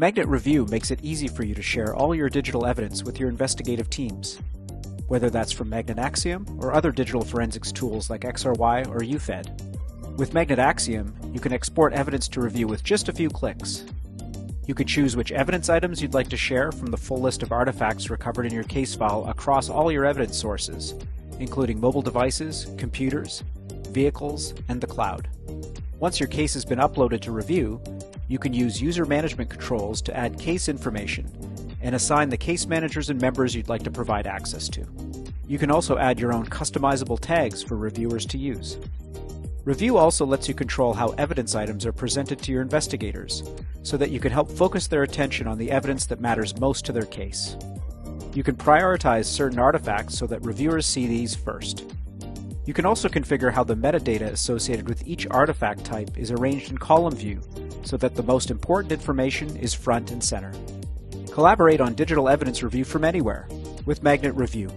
Magnet Review makes it easy for you to share all your digital evidence with your investigative teams, whether that's from Magnet Axiom or other digital forensics tools like XRY or UFED. With Magnet Axiom, you can export evidence to review with just a few clicks. You can choose which evidence items you'd like to share from the full list of artifacts recovered in your case file across all your evidence sources, including mobile devices, computers, vehicles, and the cloud. Once your case has been uploaded to review, you can use user management controls to add case information and assign the case managers and members you'd like to provide access to. You can also add your own customizable tags for reviewers to use. Review also lets you control how evidence items are presented to your investigators, so that you can help focus their attention on the evidence that matters most to their case. You can prioritize certain artifacts so that reviewers see these first. You can also configure how the metadata associated with each artifact type is arranged in column view so that the most important information is front and center. Collaborate on digital evidence review from anywhere with Magnet Review.